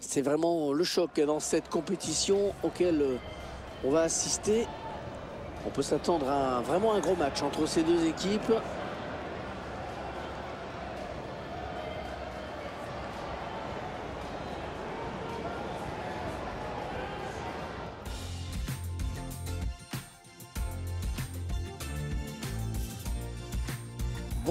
C'est vraiment le choc dans cette compétition auquel euh, on va assister. On peut s'attendre à vraiment un gros match entre ces deux équipes.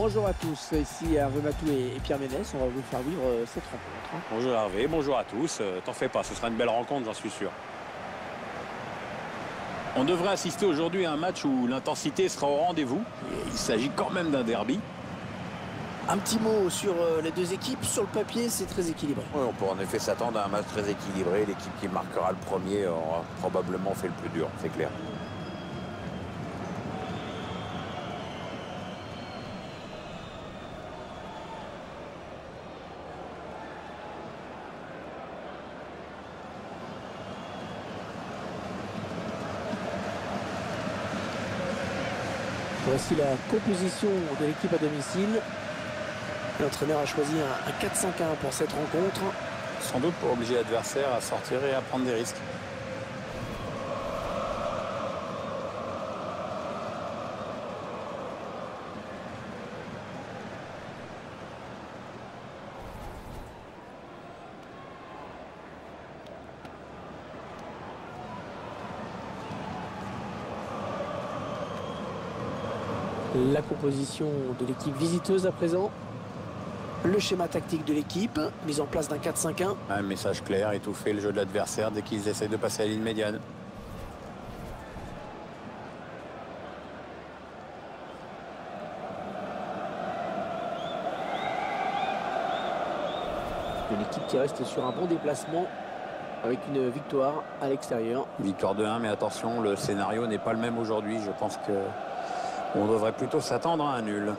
Bonjour à tous, ici Hervé Matou et Pierre Ménès. On va vous faire vivre euh, cette rencontre. Hein. Bonjour Hervé, bonjour à tous. Euh, t'en fais pas, ce sera une belle rencontre, j'en suis sûr. On devrait assister aujourd'hui à un match où l'intensité sera au rendez-vous. Il s'agit quand même d'un derby. Un petit mot sur euh, les deux équipes. Sur le papier, c'est très équilibré. on peut en effet s'attendre à un match très équilibré. L'équipe qui marquera le premier aura probablement fait le plus dur, c'est clair. La composition de l'équipe à domicile. L'entraîneur a choisi un, 4-5-1 pour cette rencontre. Sans doute pour obliger l'adversaire à sortir et à prendre des risques. La composition de l'équipe visiteuse à présent. Le schéma tactique de l'équipe, mise en place d'un 4-5-1. Un message clair, étouffer le jeu de l'adversaire dès qu'ils essaient de passer à la ligne médiane. Une équipe qui reste sur un bon déplacement avec une victoire à l'extérieur. Victoire de 1, mais attention, le scénario n'est pas le même aujourd'hui. Je pense que on devrait plutôt s'attendre à un nul.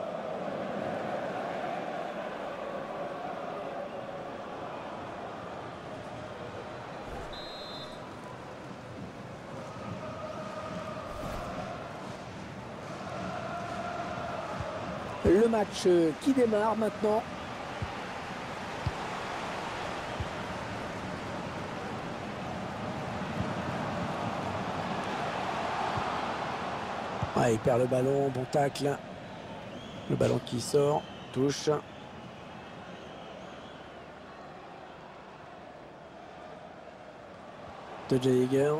Le match qui démarre maintenant. Ah, il perd le ballon, bon tacle. Le ballon qui sort, touche. De Jaeger.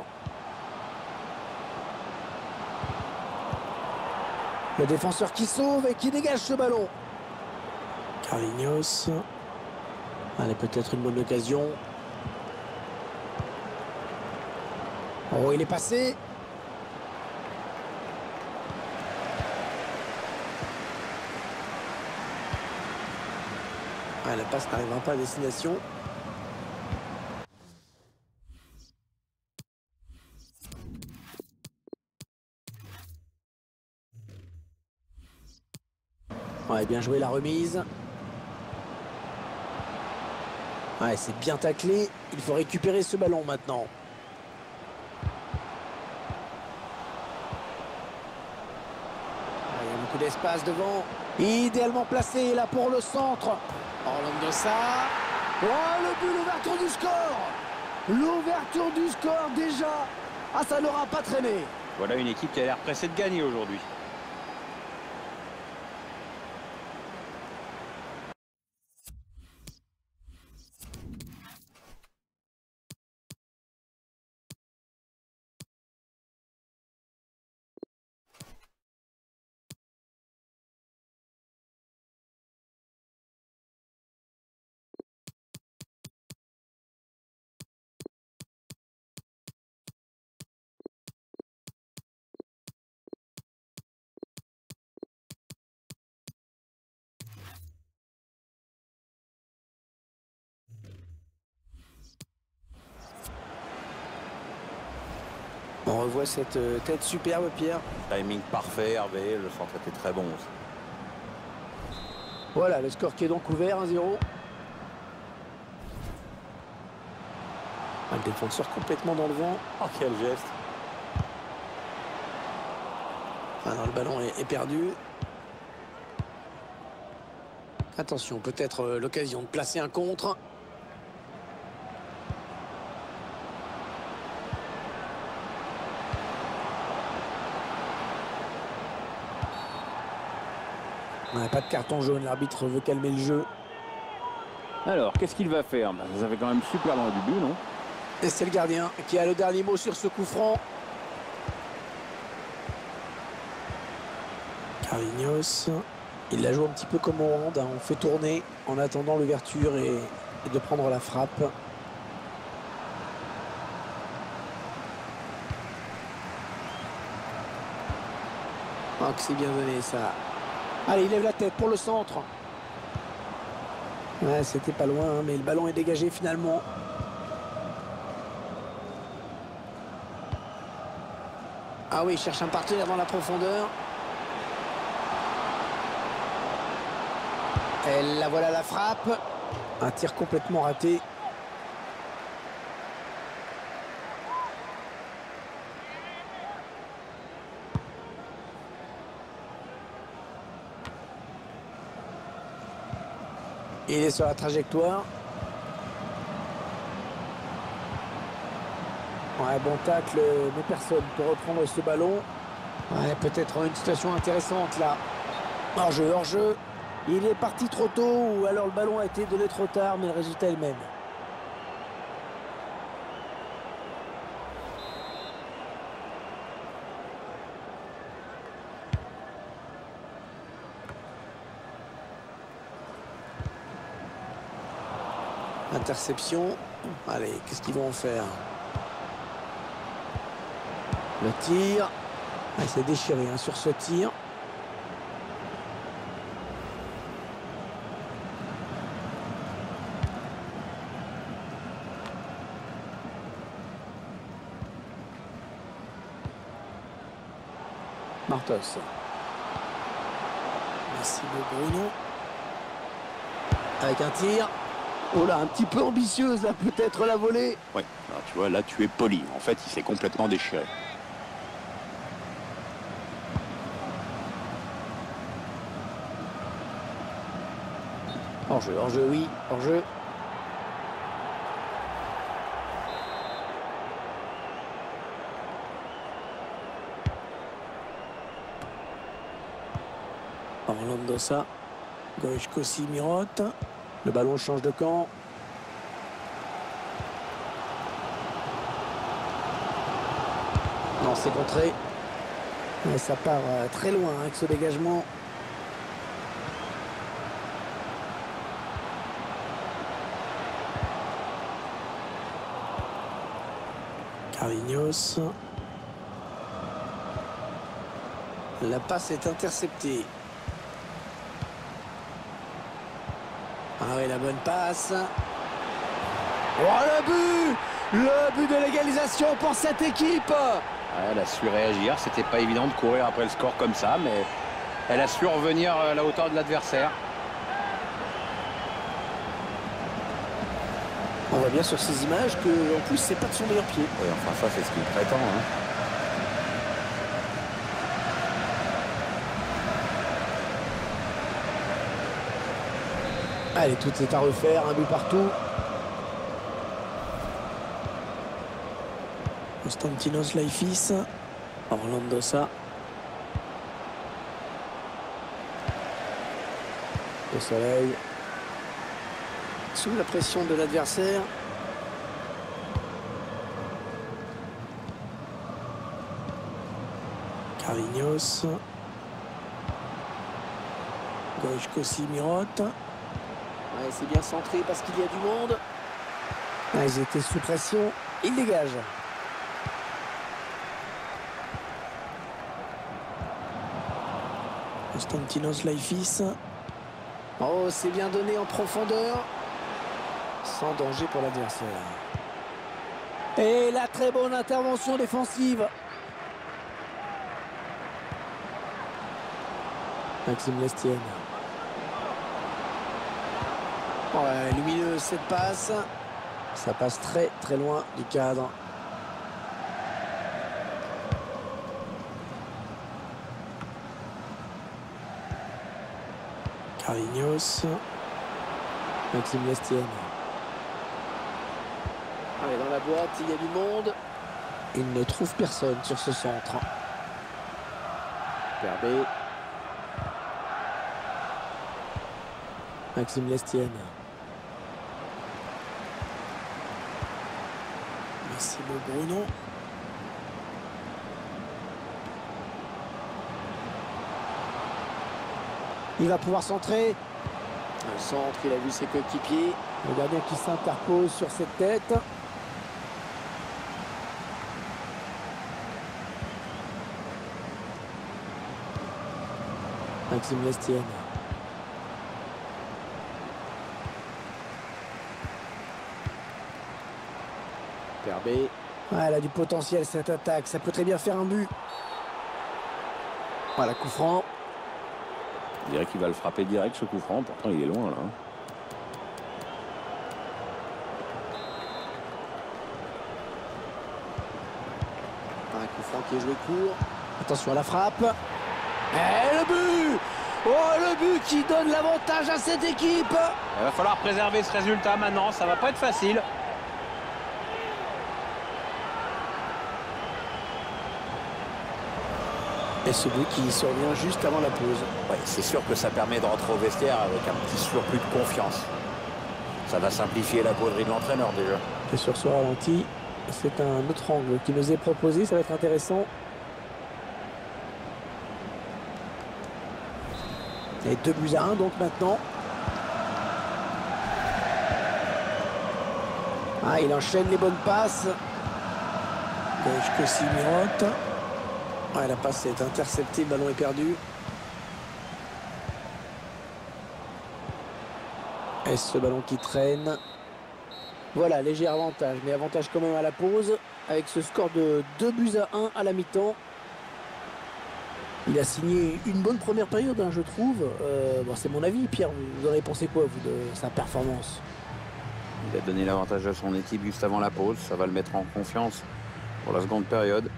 Le défenseur qui sauve et qui dégage ce ballon. Carlignos. Allez, peut-être une bonne occasion. Oh, il est passé. Ah, la passe n'arrivera pas à destination. Ouais, bien joué la remise. Ouais, c'est bien taclé. Il faut récupérer ce ballon maintenant. Il y a beaucoup d'espace devant. Idéalement placé là pour le centre. Orlando ça. Oh, le but, l'ouverture du score L'ouverture du score déjà Ah, ça n'aura pas traîné Voilà une équipe qui a l'air pressée de gagner aujourd'hui. On revoit cette euh, tête superbe, Pierre. Timing parfait, Hervé. Le centre était très bon aussi. Voilà, le score qui est donc ouvert, 1-0. Un défenseur complètement dans le vent. Oh, quel geste Ah non, le ballon est, est perdu. Attention, peut-être euh, l'occasion de placer un contre. Pas de carton jaune, l'arbitre veut calmer le jeu. Alors, qu'est-ce qu'il va faire? Bah, Vous avez quand même super loin du but, non? Et c'est le gardien qui a le dernier mot sur ce coup franc. Carignos, il la joue un petit peu comme au hand. hein. On fait tourner en attendant l'ouverture et, et de prendre la frappe. Que c'est bien donné ça. Allez, il lève la tête pour le centre. Ouais, c'était pas loin, hein, mais le ballon est dégagé finalement. Ah oui, il cherche un partenaire dans la profondeur. Et la voilà la frappe. Un tir complètement raté. Il est sur la trajectoire. Ouais, bon tacle, mais personne peut reprendre ce ballon. Ouais, peut-être une situation intéressante là. Hors jeu, hors jeu. Il est parti trop tôt ou alors le ballon a été donné trop tard, mais le résultat est le même. Interception. Allez, qu'est-ce qu'ils vont en faire? Le tir. Ah, il s'est déchiré hein, sur ce tir. Martos. Merci de Bruno. Avec un tir. Oh là, un petit peu ambitieuse là, peut-être la volée. Ouais. Alors, tu vois, là, tu es poli. En fait, il s'est complètement déchiré. Hors jeu, hors jeu, oui, hors jeu. Orlando ça. Goichko Simirot. Le ballon change de camp. Non, c'est contré. Mais ça part euh, très loin avec ce dégagement. Carignos. La passe est interceptée. Ah oui, la bonne passe. Oh, le but Le but de l'égalisation pour cette équipe elle a su réagir. C'était pas évident de courir après le score comme ça, mais elle a su revenir à la hauteur de l'adversaire. On voit bien sur ces images que, en plus, c'est pas de son meilleur pied. Oui, enfin, ça, c'est ce qu'il prétend. hein. Allez, tout est à refaire, un but partout. Constantinos Laifis. Orlando Sa. Au soleil. Sous la pression de l'adversaire. Carignos. Goichko Simirot. Ouais, c'est bien centré parce qu'il y a du monde. Ouais, ils étaient sous pression. Il dégage. Constantinos Laifis. Oh, c'est bien donné en profondeur. Sans danger pour l'adversaire. Et la très bonne intervention défensive. Maxime Lestienne. Ouais, lumineuse cette passe. Ça passe très très loin du cadre. Carignos. Maxime Lestienne. Allez, dans la boîte, il y a du monde. Il ne trouve personne sur ce centre. Perbé. Maxime Lestienne. Massimo Bruno. Il va pouvoir centrer. Le centre, il a vu ses coéquipiers. Le gardien qui s'interpose sur cette tête. Maxime Lestienne. Elle a du potentiel cette attaque. Ça peut très bien faire un but. Voilà, coup franc. On dirait qu'il va le frapper direct ce coup franc. Pourtant, il est loin là. Un coup franc qui est joué court. Attention à la frappe. Et le but Oh, le but qui donne l'avantage à cette équipe Il va falloir préserver ce résultat maintenant. Ça va pas être facile. Et ce but qui survient juste avant la pause. Ouais, c'est sûr que ça permet de rentrer au vestiaire avec un petit surplus de confiance. Ça va simplifier la causerie de l'entraîneur déjà. Et sur ce ralenti, c'est un autre angle qui nous est proposé. Ça va être intéressant. Et deux buts à un donc maintenant. Ah, il enchaîne les bonnes passes. que Simirote. Ouais, la passe est interceptée, le ballon est perdu. Et ce ballon qui traîne? Voilà, léger avantage, mais avantage quand même à la pause, avec ce score de 2 buts à 1 à la mi-temps. Il a signé une bonne première période, hein, je trouve. Euh, C'est mon avis, Pierre, vous, aurez pensé quoi, vous, de sa performance? Il a donné l'avantage à son équipe juste avant la pause. Ça va le mettre en confiance pour la seconde période.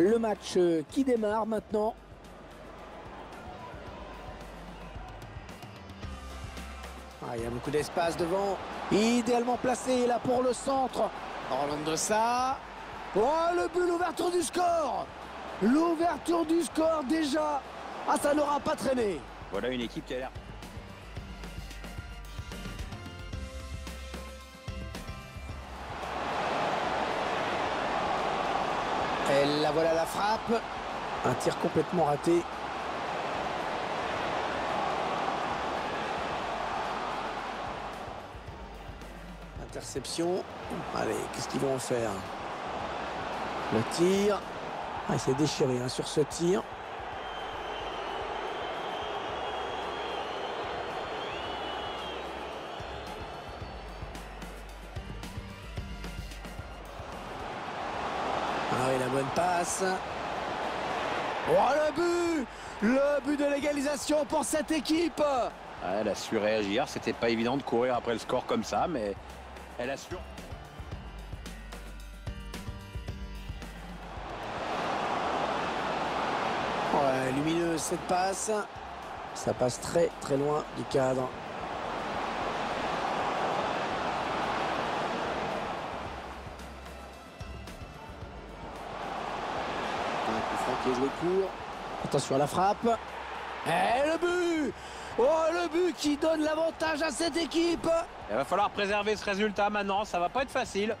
Le match euh, qui démarre maintenant. Ah, il y a beaucoup d'espace devant. Idéalement placé là pour le centre. Orlando ça. Oh, le but, l'ouverture du score. L'ouverture du score déjà. Ah, ça n'aura pas traîné. Voilà une équipe qui a l'air voilà la frappe. Un tir complètement raté. Interception. Allez, qu'est-ce qu'ils vont en faire? Le tir. Ah, il s'est déchiré hein, sur ce tir. Passe. Oh, le but Le but de l'égalisation pour cette équipe Ah, Elle a su réagir. C'était pas évident de courir après le score comme ça, mais elle a su. Ouais, lumineuse cette passe. Ça passe très très loin du cadre. Attention à la frappe. Et le but Oh, le but qui donne l'avantage à cette équipe Il va falloir préserver ce résultat maintenant. Ça va pas être facile.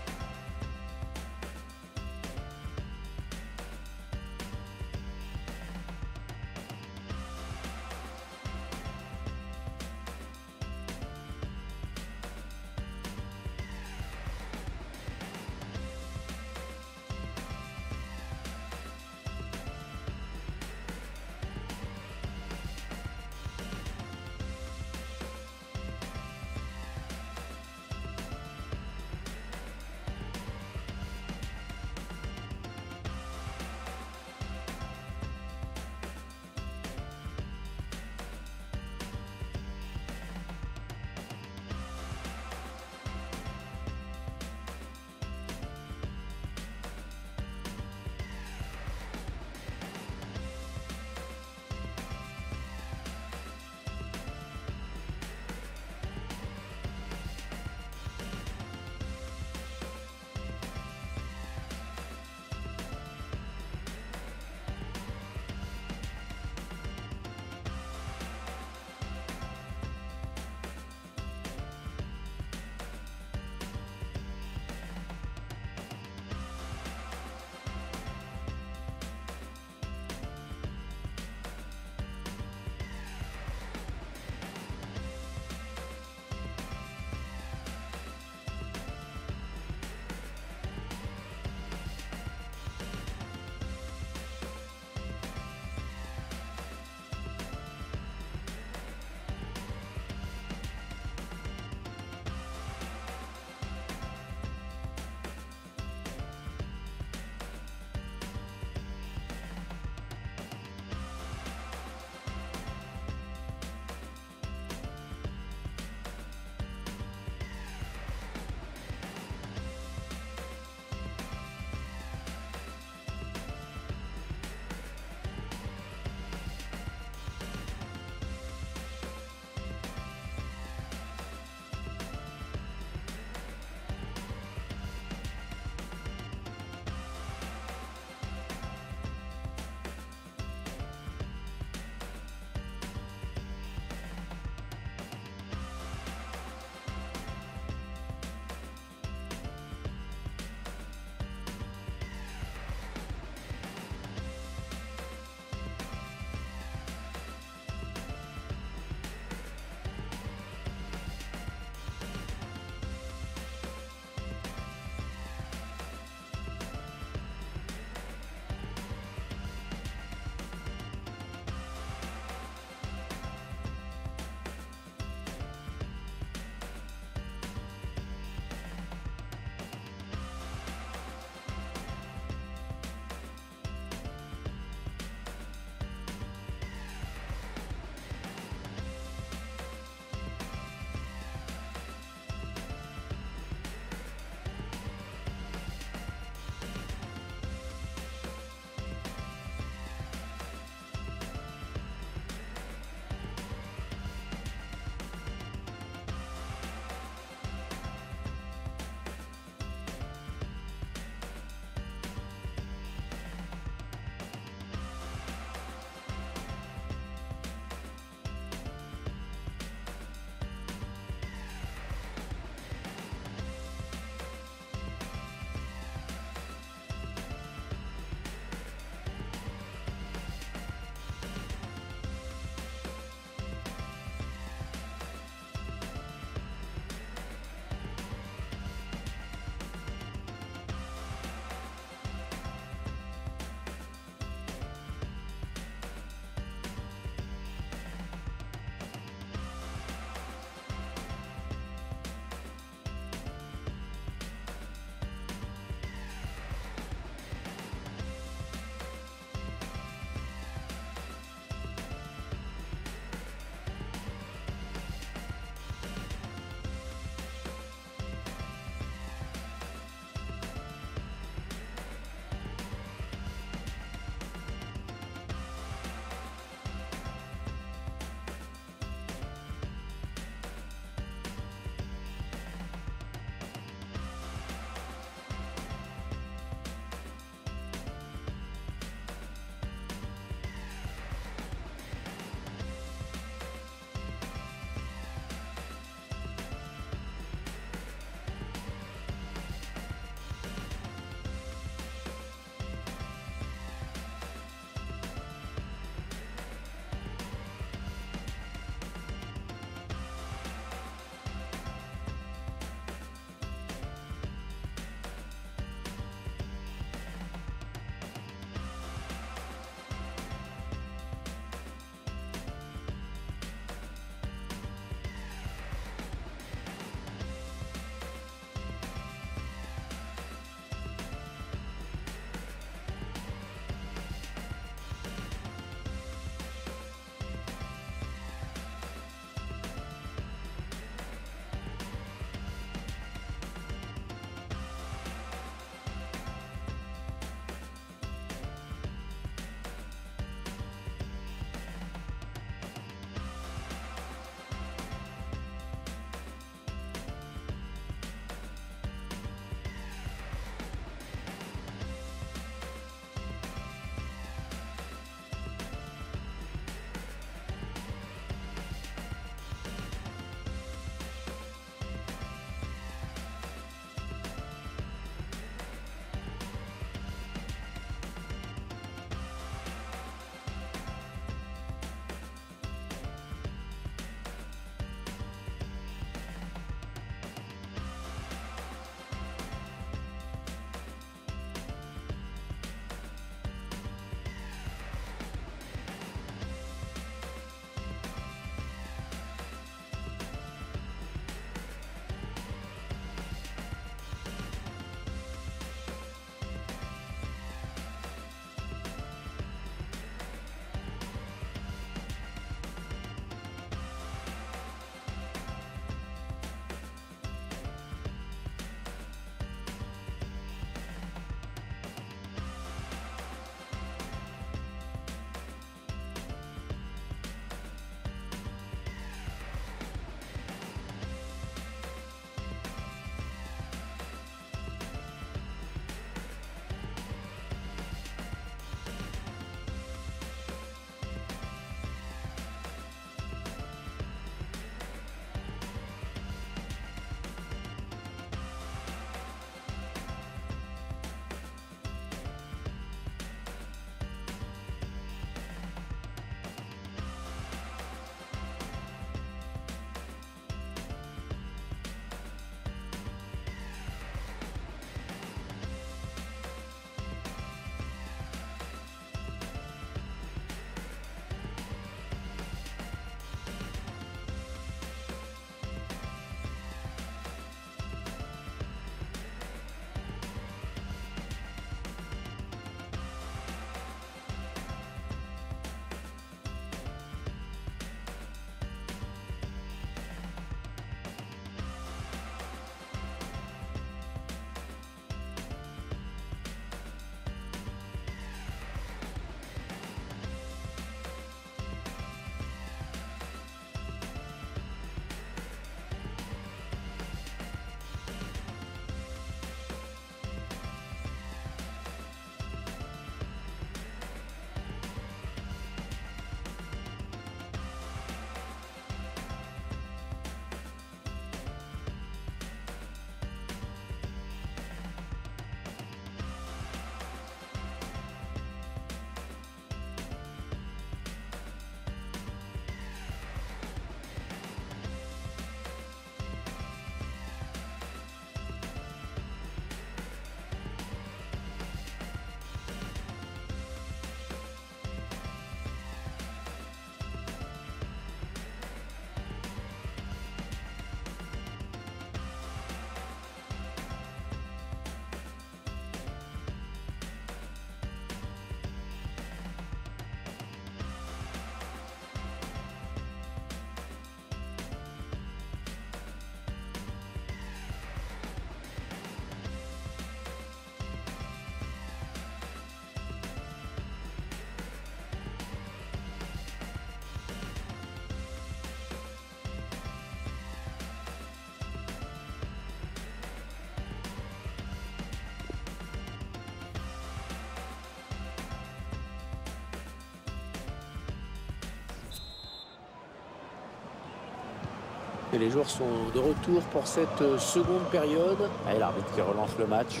Les joueurs sont de retour pour cette euh, seconde période. Et l'arbitre qui relance le match.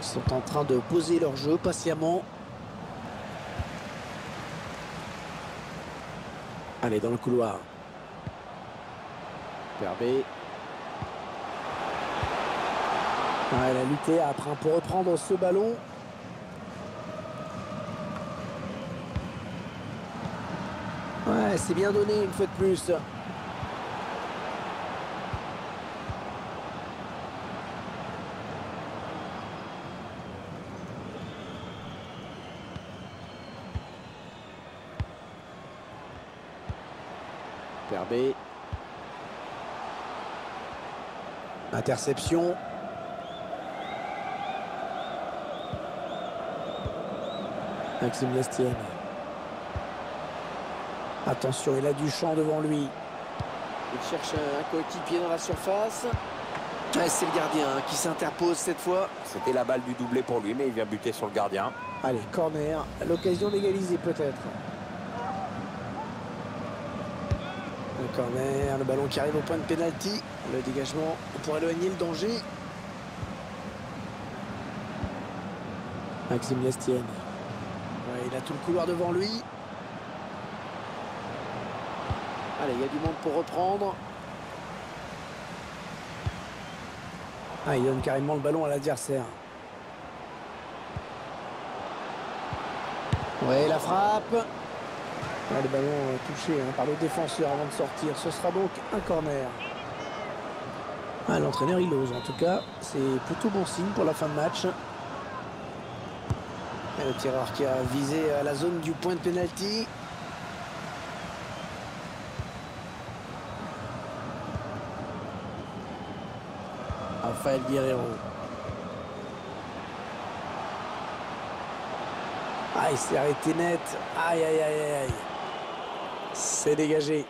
Ils sont en train de poser leur jeu patiemment. Allez, dans le couloir. Perbé. Ouais, elle a lutté après pour reprendre ce ballon. Ouais, c'est bien donné une fois de plus. Perbé. Interception. Maxime Lestienne. Attention, il a du champ devant lui. Il cherche un coéquipier dans la surface. Ouais, c'est le gardien qui s'interpose cette fois. C'était la balle du doublé pour lui, mais il vient buter sur le gardien. Allez, corner. L'occasion d'égaliser peut-être. Le corner, le ballon qui arrive au point de pénalty. Le dégagement pour éloigner le danger. Maxime Lestienne. Ouais, il a tout le couloir devant lui. Allez, il y a du monde pour reprendre. Ah, il donne carrément le ballon à l'adversaire. Ouais, la frappe. Le ballon touché hein, par le défenseur avant de sortir. Ce sera donc un corner. Ah, L'entraîneur, il ose. En tout cas, c'est plutôt bon signe pour la fin de match. Et le tireur qui a visé à la zone du point de pénalty. Raphaël Guerrero. Ah, il s'est arrêté net. Aïe, aïe, aïe, aïe. C'est dégagé.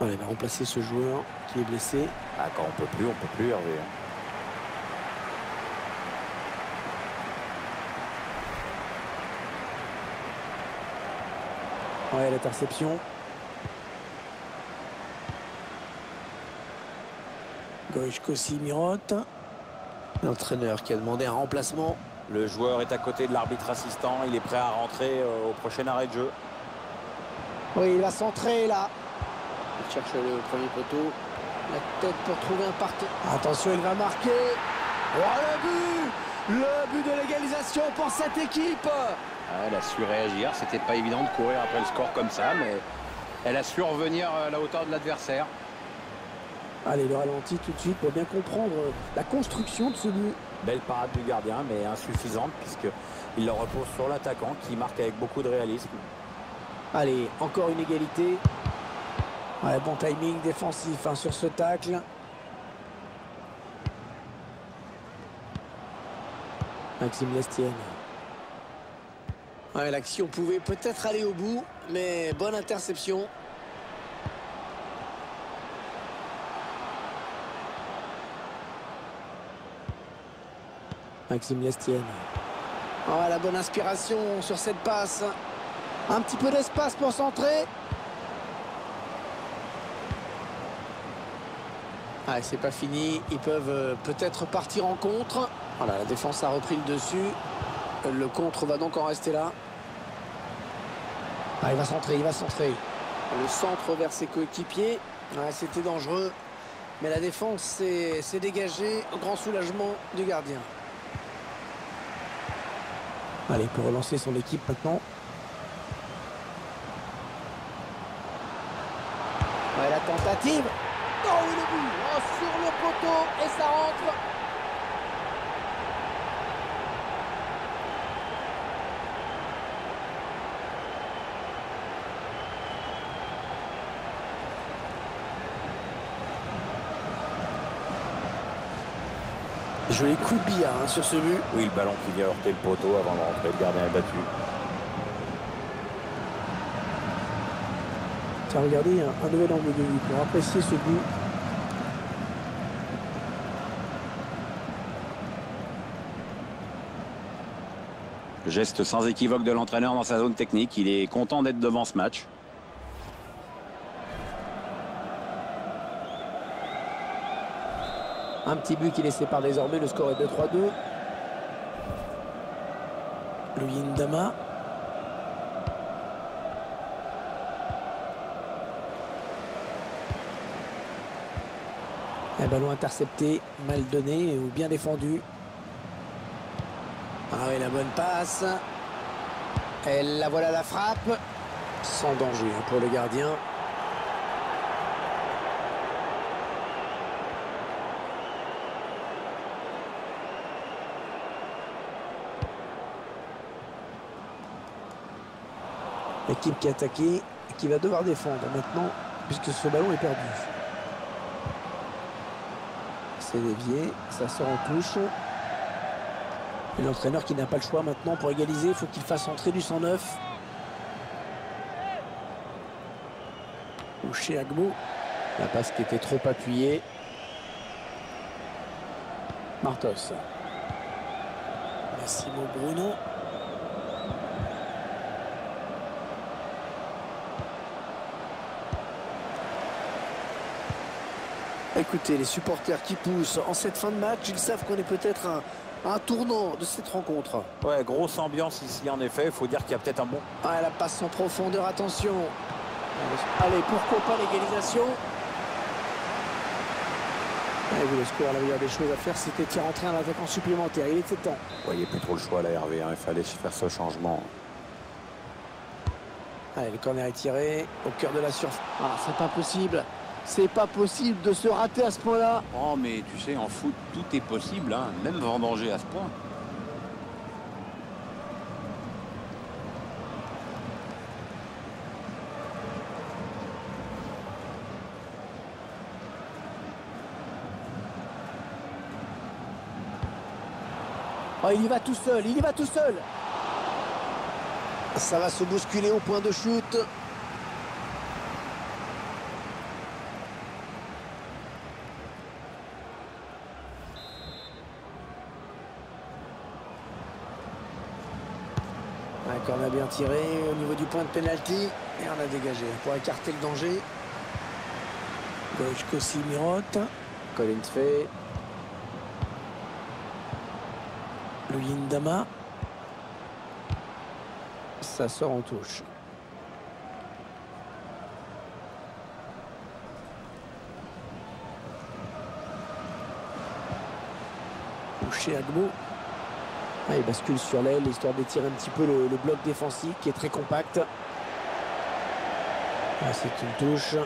Allez, il va remplacer ce joueur qui est blessé. Ah, quand on peut plus, on peut plus, Hervé. Ouais, l'interception. Goïchko Simirot. L'entraîneur qui a demandé un remplacement. Le joueur est à côté de l'arbitre assistant. Il est prêt à rentrer euh, au prochain arrêt de jeu. Oui, il va centrer là. Il cherche le premier poteau. La tête pour trouver un partenaire. Attention, il va marquer. Oh, le but Le but de l'égalisation pour cette équipe Ah, Elle a su réagir. C'était pas évident de courir après le score comme ça, mais elle a su revenir à la hauteur de l'adversaire. Allez, le ralenti tout de suite pour bien comprendre la construction de ce but. Belle parade du gardien, mais insuffisante puisqu'il le repose sur l'attaquant qui marque avec beaucoup de réalisme. Allez, encore une égalité. Bon timing défensif hein, sur ce tacle. Maxime Lestienne. L'action pouvait peut-être aller au bout, mais bonne interception. Maxime Lestienne. Oh, la bonne inspiration sur cette passe. Un petit peu d'espace pour centrer. C'est pas fini. Ils peuvent euh, peut-être partir en contre. Voilà, la défense a repris le dessus. Le contre va donc en rester là. Ah, il va centrer, il va centrer. Le centre vers ses coéquipiers. C'était dangereux. Mais la défense s'est dégagée. Grand soulagement du gardien. Allez, peut relancer son équipe maintenant. La tentative. Oh, sur le poteau et ça rentre. Joli coup de billard hein, sur ce but. Oui, le ballon qui vient heurter le poteau avant de rentrer, le gardien est battu. Tiens, regardez, un, un nouvel angle de vue pour apprécier ce but Geste sans équivoque de l'entraîneur dans sa zone technique. Il est content d'être devant ce match. Un petit but qui les sépare désormais. Le score est de 3-2. Le Yindama. Un ballon intercepté, mal donné ou bien défendu. Ah oui, la bonne passe. Et la voilà la frappe. Sans danger hein, pour le gardien. L'équipe qui a attaqué et qui va devoir défendre maintenant puisque ce ballon est perdu. C'est dévié, ça sort en touche. Et l'entraîneur qui n'a pas le choix maintenant pour égaliser, il faut qu'il fasse entrer du 109. Ou chez Agbo. La passe qui était trop appuyée. Martos. Massimo Bruno. Écoutez, les supporters qui poussent en cette fin de match, ils savent qu'on est peut-être un, un tournant de cette rencontre. Ouais, grosse ambiance ici en effet. Il faut dire qu'il y a peut-être un bon. Ah, la passe en profondeur, attention. Allez, pourquoi pas l'égalisation? Allez, vous, le score, là, il y a des choses à faire. C'était de faire entrer un attaquant supplémentaire. Il était temps. Ouais, il n'y a plus trop le choix là, Hervé. hein. Il fallait faire ce changement. Allez, le corner est tiré au cœur de la surface. Ah, c'est pas possible. C'est pas possible de se rater à ce point-là. Oh, mais tu sais, en foot, tout est possible, hein, même vendanger à ce point. Oh, il y va tout seul, il y va tout seul. Ça va se bousculer au point de chute. Un corner bien tiré au niveau du point de pénalty. Et on a dégagé pour écarter le danger. Gauche Kossi Mirotte. Collins fait. Le Yindama. Ça sort en touche. Touché Agbo. Il bascule sur l'aile, histoire d'étirer un petit peu le, bloc défensif qui est très compact. Ah, C'est une touche.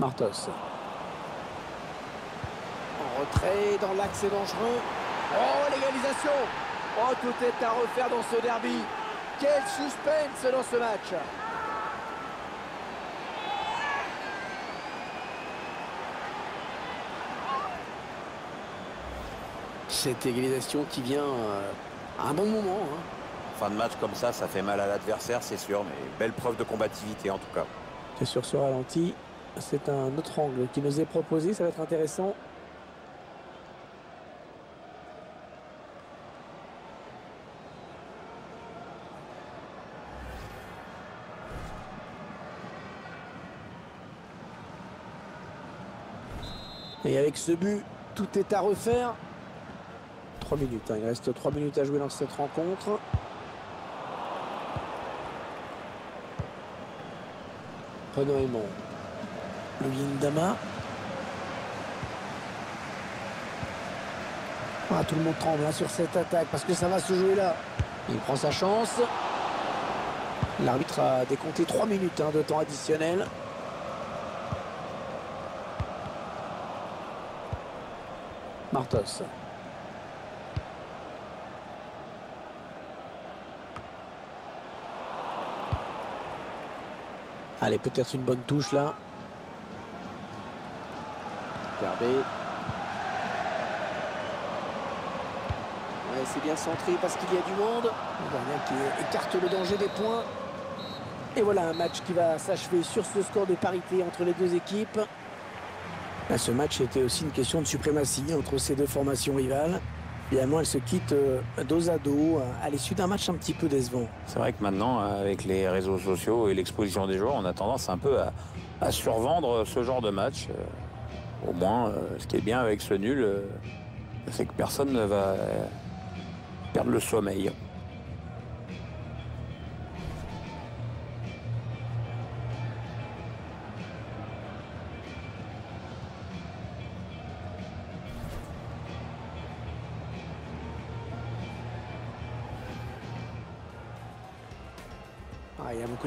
Martos. En retrait, dans l'axe, dangereux. Oh, l'égalisation Oh, tout est à refaire dans ce derby. Quel suspense dans ce match Cette égalisation qui vient euh, à un bon moment. hein. Fin de match comme ça, ça fait mal à l'adversaire, c'est sûr, mais belle preuve de combativité en tout cas. Et sur ce ralenti, c'est un autre angle qui nous est proposé, ça va être intéressant. Et avec ce but, tout est à refaire. 3 minutes, hein. il reste 3 minutes à jouer dans cette rencontre. Renaud Aymon. Le Yindama. Ah, tout le monde tremble hein, sur cette attaque parce que ça va se jouer là. Il prend sa chance. L'arbitre a décompté 3 minutes hein, de temps additionnel. Martos. Allez, peut-être une bonne touche là. Regardez. Ouais, c'est bien centré parce qu'il y a du monde. Qui écarte le danger des points. Et voilà un match qui va s'achever sur ce score de parité entre les deux équipes. Là, ce match était aussi une question de suprématie entre ces deux formations rivales. Finalement, elles se quittent euh, dos à dos à l'issue d'un match un petit peu décevant. C'est vrai que maintenant, avec les réseaux sociaux et l'exposition des joueurs, on a tendance un peu à, survendre ce genre de match. Euh, Au moins, euh, ce qui est bien avec ce nul, euh, c'est que personne ne va euh, perdre le sommeil.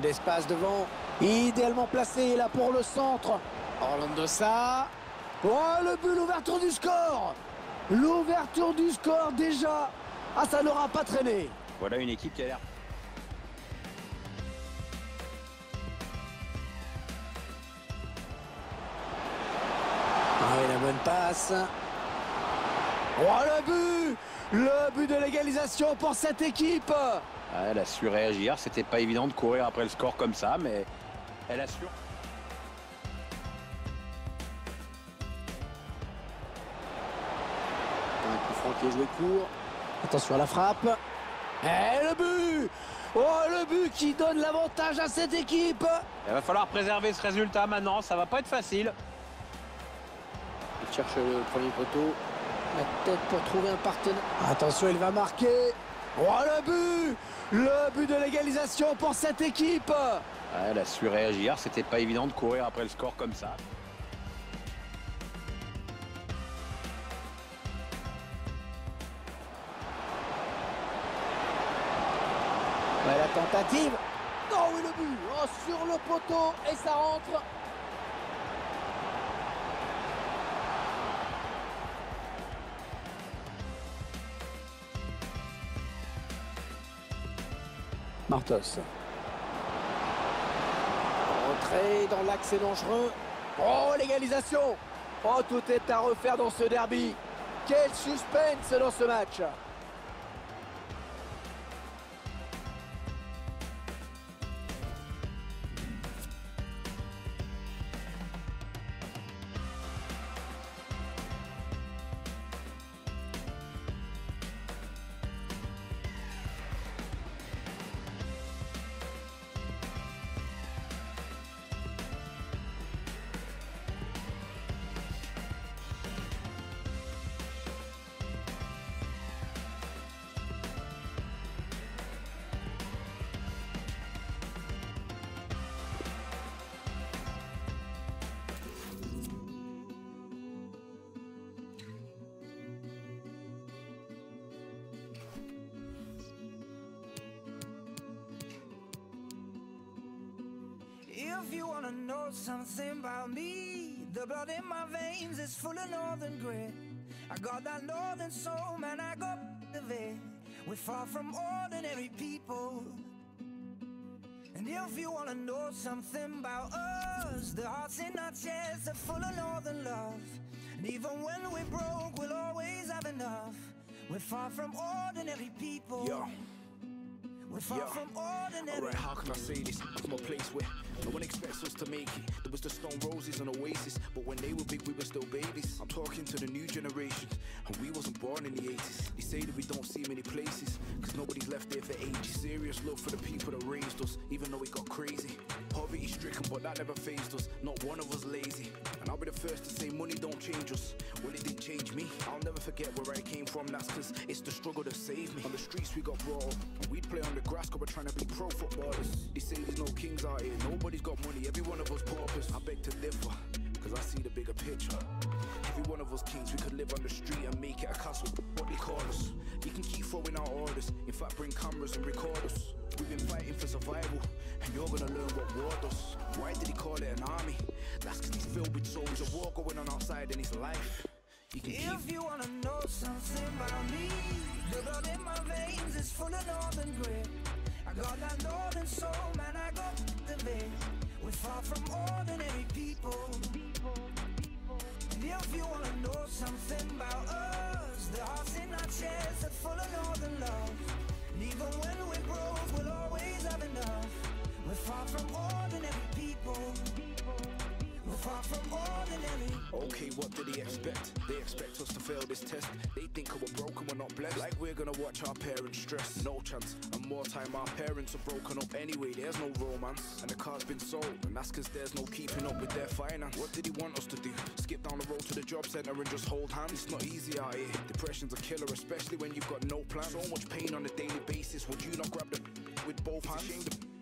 D'espace devant. Idéalement placé là pour le centre. Orlando Sa. Oh, le but, l'ouverture du score. L'ouverture du score déjà. Ah, ça n'aura pas traîné. Voilà une équipe qui a l'air Ah, la bonne passe. Oh, le but Le but de l'égalisation pour cette équipe. Elle a su réagir. C'était pas évident de courir après le score comme ça, mais elle a su. Un coup franc qui est joué court. Attention à la frappe. Et le but Oh, le but qui donne l'avantage à cette équipe Il va falloir préserver ce résultat maintenant. Ça va pas être facile. Il cherche le premier poteau. La tête pour trouver un partenaire. Attention, il va marquer. Oh, le but Le but de l'égalisation pour cette équipe Ah, Elle a su réagir. C'était pas évident de courir après le score comme ça. Ouais, la tentative. Oh oui, le but Oh, Sur le poteau et ça rentre. Martos. Entrée dans l'axe dangereux. Oh, l'égalisation Oh, tout est à refaire dans ce derby. Quel suspense dans ce match If you wanna know something about me, the blood in my veins is full of northern grit. I got that northern soul, man, I got of it. We're far from ordinary people. And if you wanna know something about us, the hearts in our chests are full of northern love. And even when we're broke, we'll always have enough. We're far from ordinary people. Yo. We're far Yo. from ordinary. Alright, how can I say this? From a place where no one expects us to make it. There was the Stone Roses and Oasis, but when they were big, we were still babies. I'm talking to the new generation, and we wasn't born in the 80s. They say that we don't see many places, cause nobody's left there for ages. Serious love for the people that raised us, even though it got crazy. Poverty stricken, but that never phased us. Not one of us lazy. And I'll be the first to say money don't change us. Well, it didn't change me. I'll never forget where I came from, that's cause it's the struggle that saved me. On the streets, we got brought up, and we'd play on the grass, cause we're trying to be pro footballers. They say there's no kings out here, nobody's got money, every one of us paupers. I beg to differ, cause I see the bigger picture. Every one of us kings, we could live on the street and make it a castle, what they call us. You can keep throwing out orders, in fact, bring cameras and record us. We've been fighting for survival, and you're gonna learn what war does. Why did he call it an army? That's cause he's filled with souls, a war going on outside in his life. You If you wanna know something about me, the blood in my veins is full of northern grit. I got that northern soul, man, I got the vein. We're far from ordinary people. If you wanna know something about us, the hearts in our chests are full of northern love. And even when we're broke, we'll always have enough. We're far from ordinary people. Okay, what did he expect? They expect us to fail this test. They think we're broken, we're not blessed. Like we're gonna watch our parents stress. No chance. And more time, our parents are broken up anyway. There's no romance. And the car's been sold. And that's cause there's no keeping up with their finance. What did he want us to do? Skip down the road to the job centre and just hold hands? It's not easy out here. Depression's a killer, especially when you've got no plan. So much pain on a daily basis. Would you not grab the with both hands?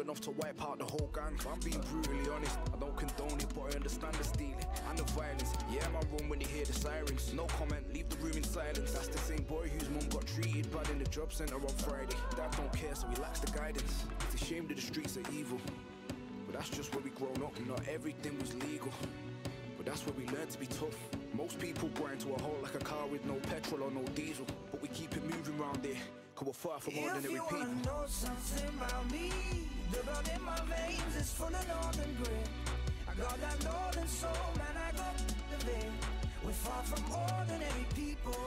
Enough to wipe out the whole gang. If I'm being brutally honest, I don't condone it, but I understand the stealing and the violence. Yeah, my room when you hear the sirens. No comment, leave the room in silence. That's the same boy whose mum got treated bad in the job centre on Friday. Dad don't care, so he lacks the guidance. It's a shame that the streets are evil. But that's just where we grown up, not everything was legal. But that's where we learned to be tough. Most people grind to a halt like a car with no petrol or no diesel. But we keep it moving round there, we're far from If ordinary you people. wanna know something about me, the blood in my veins is full of northern grit. I got that northern soul, man, I got the vein. We're far from ordinary people.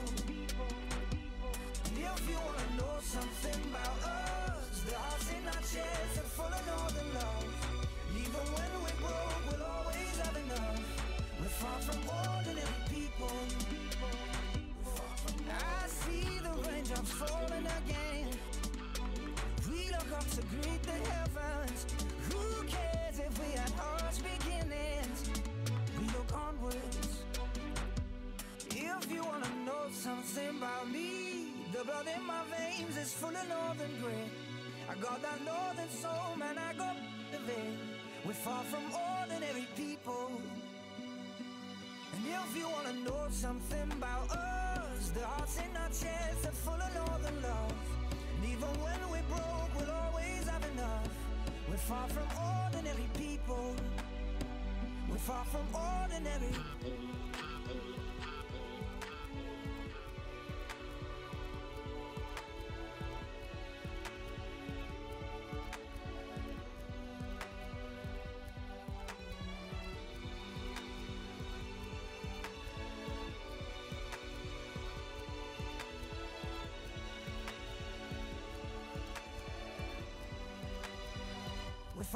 If you wanna know something about us, the hearts in our chests are full of northern love. Even when we're broke, we'll always have enough. We're far from ordinary people. I see the raindrops falling again. We look up to greet the heavens. Who cares if we had harsh beginnings? We look onwards. If you wanna know something about me, the blood in my veins is full of northern grit. I got that northern soul, man, I got the. We're far from ordinary people. And if you wanna know something about us, the hearts in our chests are full of northern love. And even when we're broke, we'll always have enough. We're far from ordinary people. We're far from ordinary.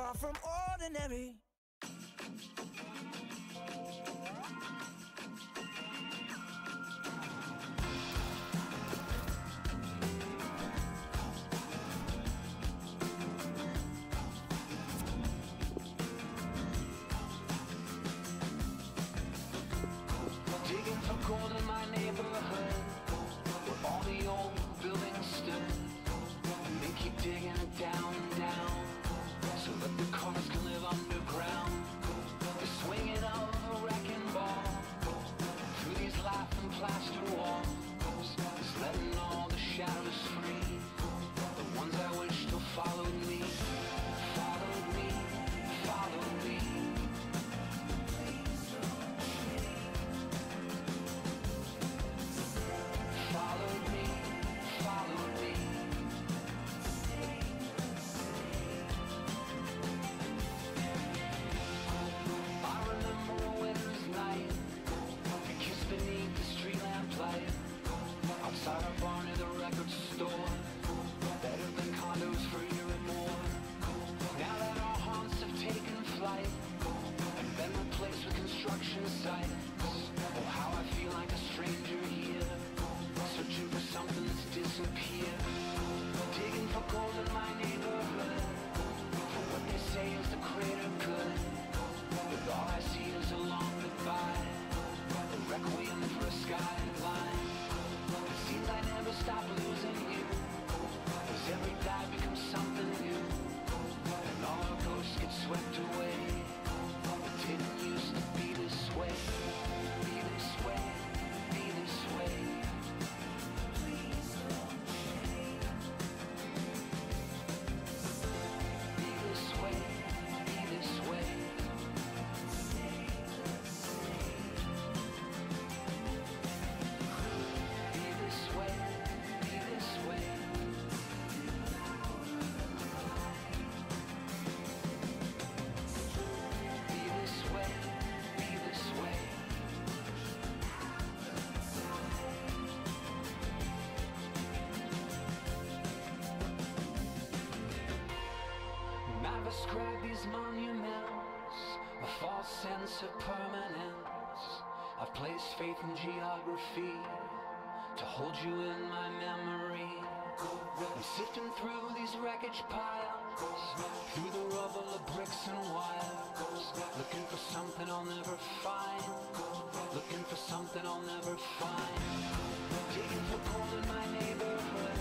Far from ordinary. Digging describe these monuments, a false sense of permanence. I've placed faith in geography to hold you in my memory. I'm sifting through these wreckage piles, through the rubble of bricks and wires, looking for something I'll never find, looking for something I'll never find. Digging for gold in my neighborhood,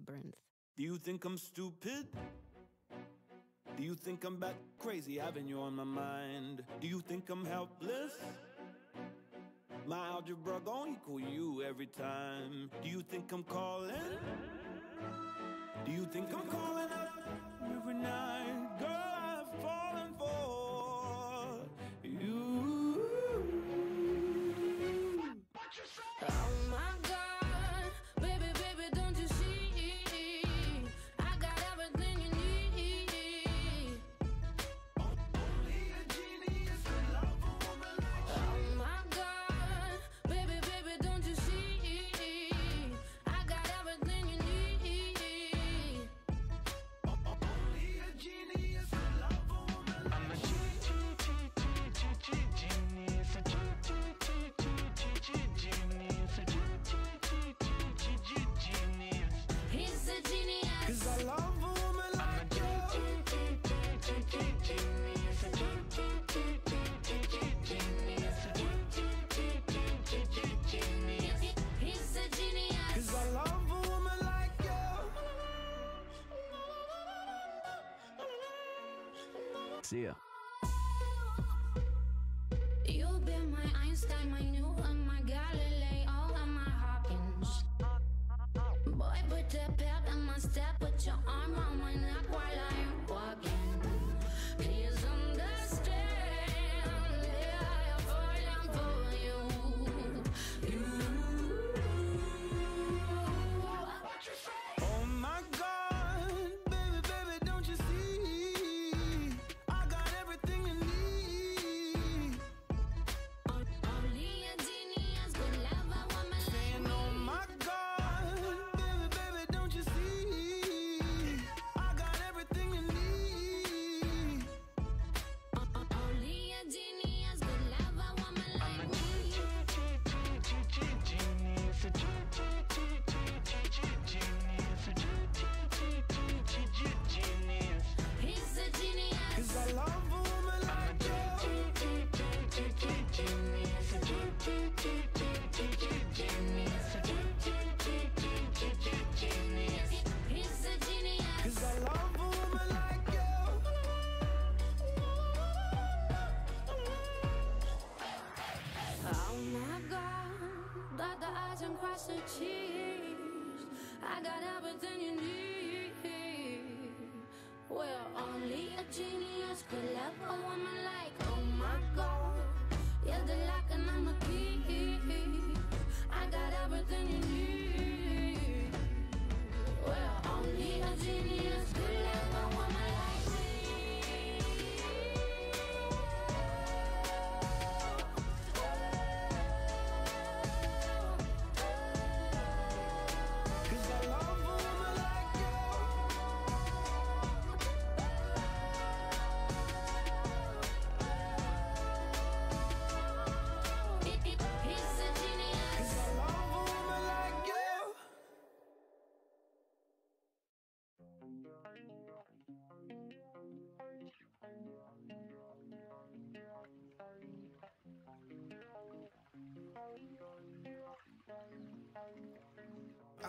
Labyrinth. Do you think I'm stupid? Do you think I'm bat crazy having you on my mind? Do you think I'm helpless? My algebra gon' equal you every time. Do you think I'm calling? Do you think I'm calling See ya.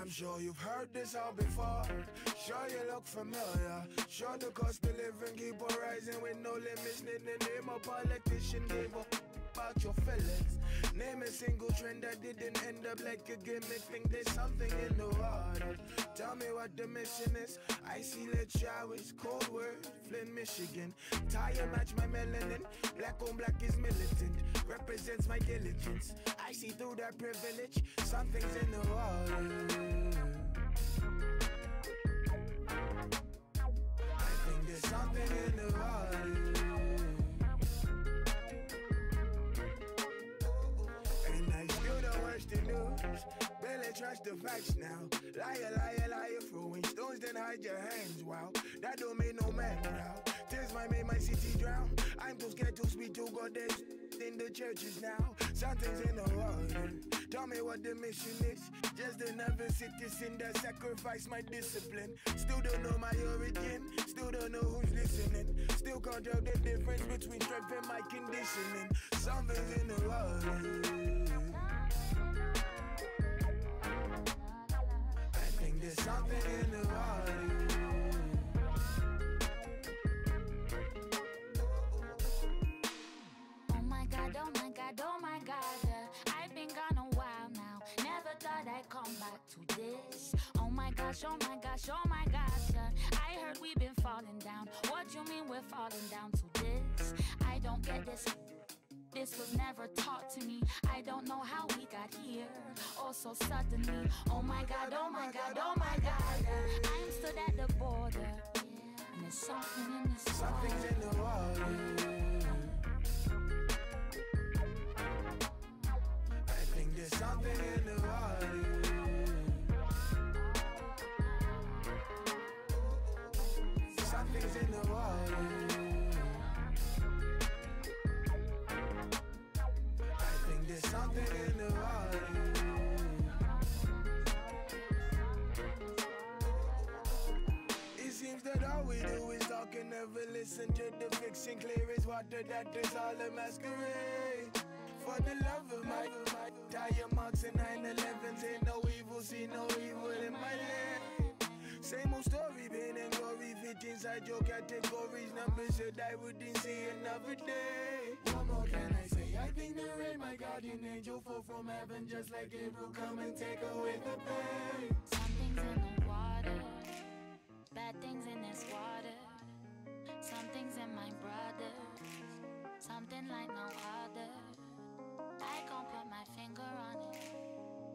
I'm sure you've heard this all before. Sure you look familiar. Sure the cost of living keep on rising with no limits. Need the name a politician gave up about your feelings. Name a single trend that didn't end up like a gimmick. Think there's something in the water. Tell me what the mission is. I see lit showers, cold words, Flint, Michigan. Tire match my melanin. Black on black is militant. Represents my diligence. See through that privilege. Something's in the water. I think there's something in the water. And I still don't watch the news. Barely trust the facts now. Liar, liar, liar, throwing stones, then hide your hands. Wow, that don't make no man proud. Tears might make my city drown. I'm too scared to speak to God. There's in the churches now. Something's in the water. Tell me what the mission is. Just another citizen that sacrificed my discipline. Still don't know my origin. Still don't know who's listening. Still can't tell the difference between strength and my conditioning. Something's in the water. I think there's something in gosh, oh my gosh, oh my gosh. yeah. I heard we've been falling down. What you mean we're falling down to this? I don't get this. This was never taught to me. I don't know how we got here. Oh, so suddenly. Oh my god, oh my god, oh my god. I'm stood at the border. And there's something in this Something's in the water. We do is talk and never listen to the fiction. Clear as water, that is all a masquerade. For the love of my, my tire marks and 911s, ain't no evil, see no evil in my land. Same old story, pain and glory, fit inside your categories. Numbers that I wouldn't see another day. What more can I say? I think the rain, my guardian angel, fall from heaven, just like Gabriel, come and take away the pain. Something's in the. Bad things in this water. Something's in my brother. Something like no other. I can't put my finger on it.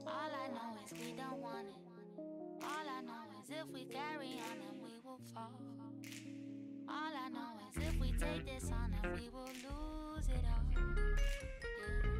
All I know is we don't want it. All I know is if we carry on, then we will fall. All I know is if we take this on, then we will lose it all. Yeah.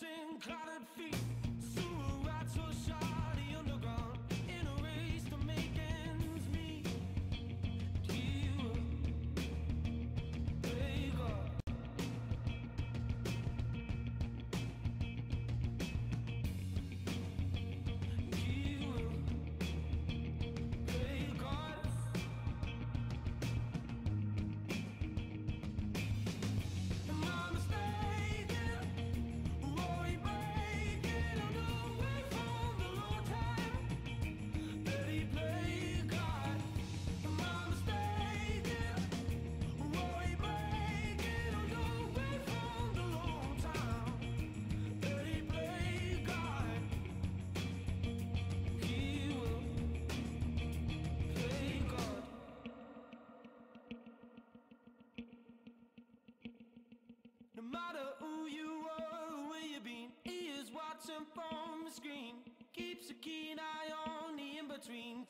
dancing clouded feet. the screen. Keeps a keen eye on the in-between.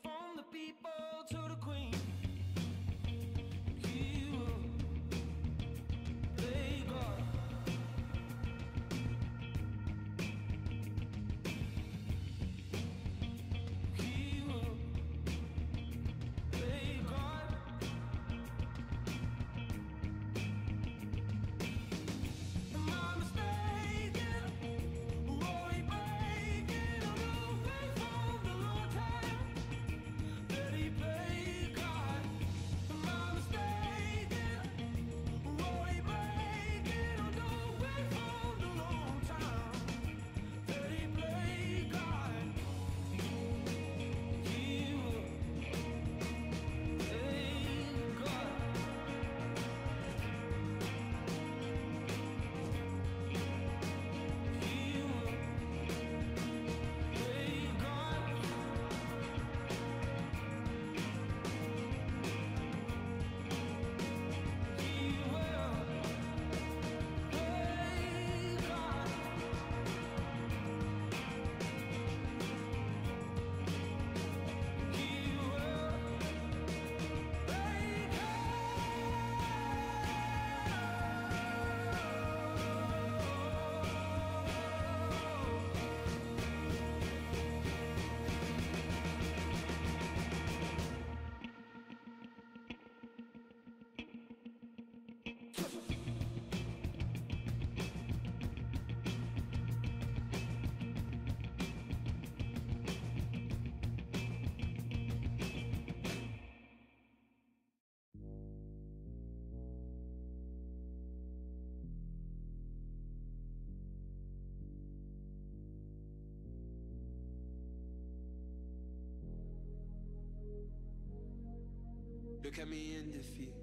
Look at me in defeat.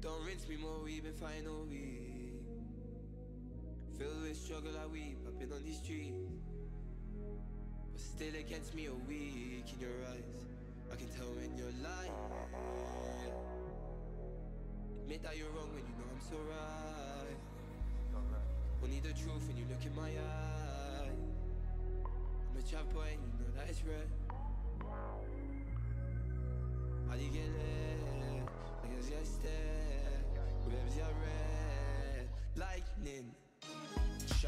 Don't rinse me more, we've been fighting all week. Filled with struggle, I weep. I've been on these streets. But still against me, a weak in your eyes. I can tell when you're lying. Admit that you're wrong when you know I'm so right. Only the truth when you look in my eyes. I'm a child boy and you know that it's right.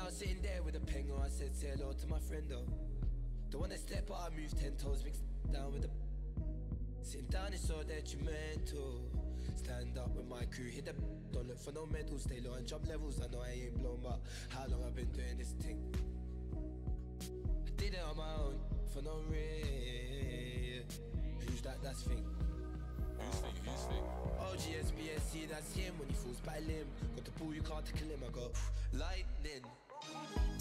I was sitting there with a pen I said say hello to my friend Don't wanna step out, I move ten toes Mix down with the Sitting down is so detrimental. Stand up with my crew, hit the Don't look for no medals, stay low and jump levels. I know I ain't blown but how long I've been doing this thing? I did it on my own, for no reason. Who's that, that's thing Who's thick, who's thick? OGSBSC, oh, that's him. When he falls by limb Got the ball, you can't tackle him, I got lightning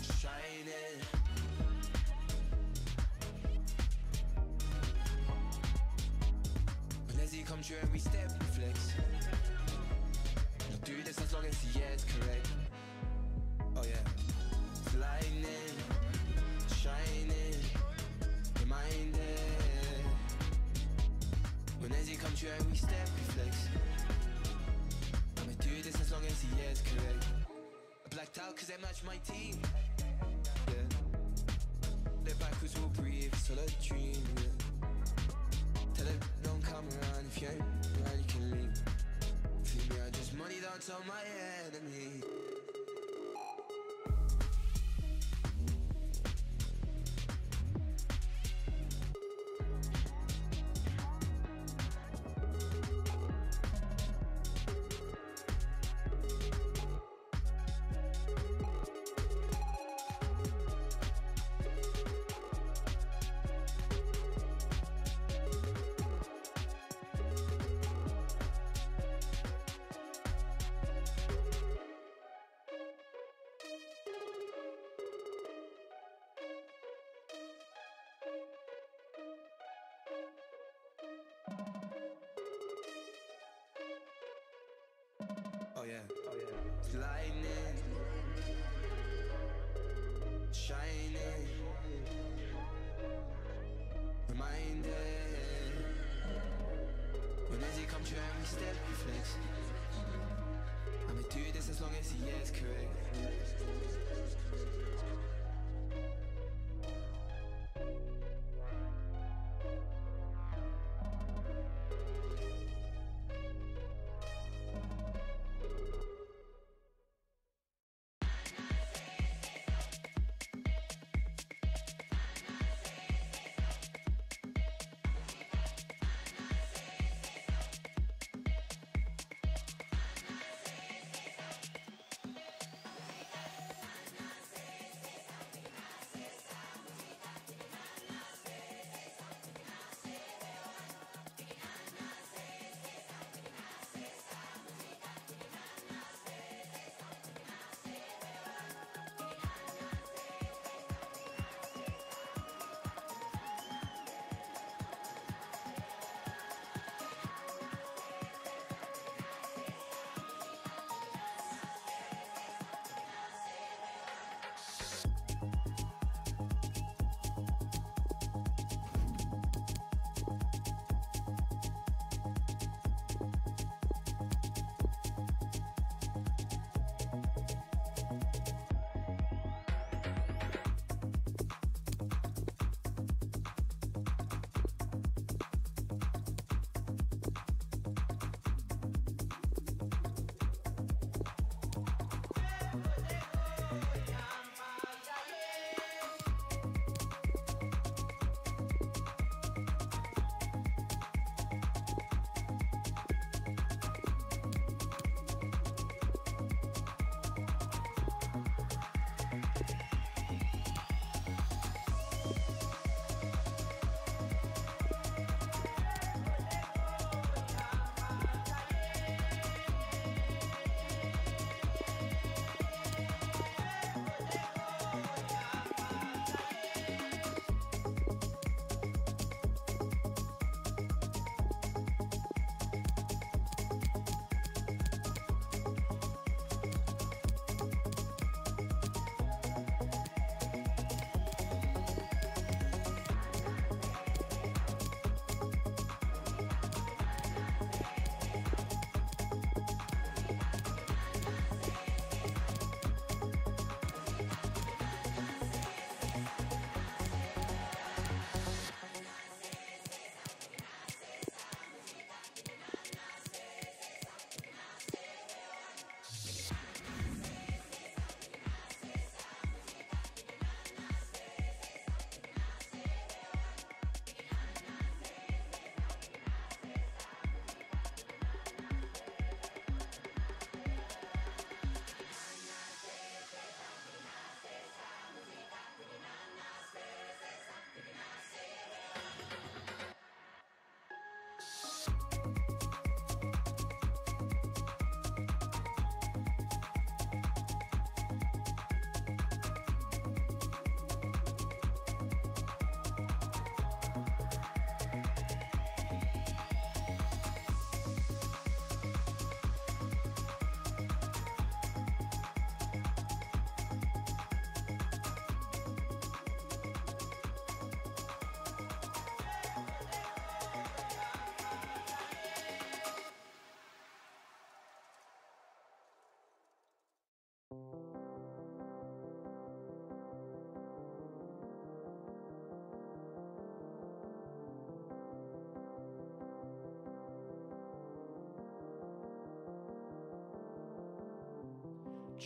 shining. When Leslie comes true and we step and flex. I'll do this as long as the it's correct. Oh yeah, lightning, shining, reminded. When Ezzy come true and we step, we flex. I'ma do this as long as the it's correct. Blacked out cause they match my team. Yeah. Their backwards will breathe, it's all a dream. Yeah. Tell them don't come around if you ain't around, you can leave. Feel me, I just money down to my enemy. Oh yeah, oh yeah. It's lightning, shining, reminded. When as he come true every step, we flex. I'ma do this as long as he is correct.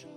to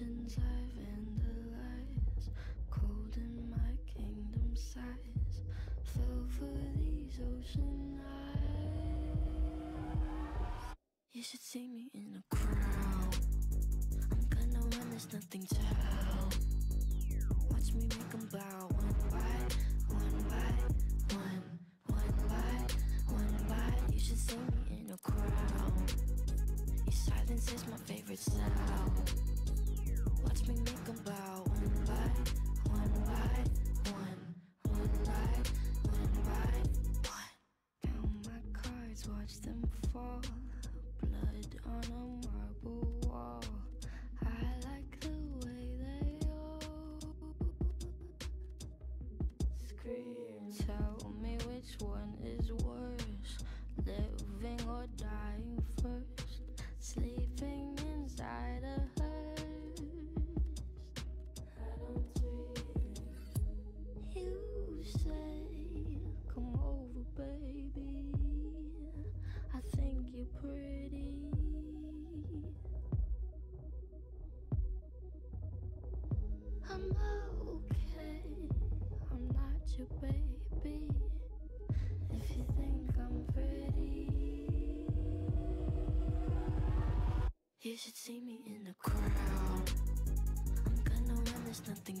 visions I vandalize Cold in my kingdom size. Fell for these ocean eyes. You should see I'm okay. I'm not your baby. If you think I'm pretty, you should see me in the crowd. I'm gonna run this nothing